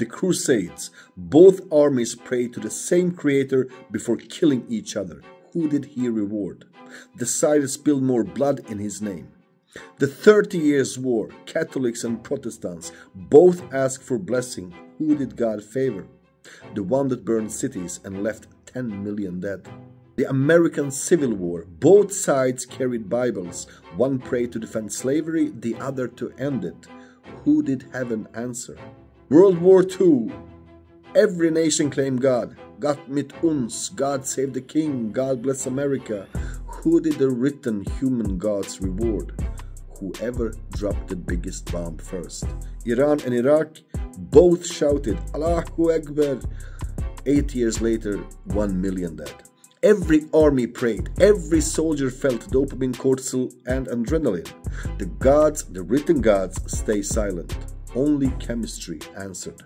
the Crusades, both armies prayed to the same creator before killing each other. Who did he reward? Decided to spill more blood in his name. The Thirty Years' War, Catholics and Protestants both asked for blessing. Who did God favor? The one that burned cities and left 10 million dead. The American Civil War, both sides carried Bibles. One prayed to defend slavery, the other to end it. Who did heaven answer? World War II. Every nation claimed God. Gott mit uns, God save the king, God bless America. Who did the written human gods reward? Whoever dropped the biggest bomb first. Iran and Iraq both shouted Allahu Akbar. Eight years later, one million dead. Every army prayed, every soldier felt dopamine, cortisol, and adrenaline. The gods, the written gods, stay silent. Only chemistry answered.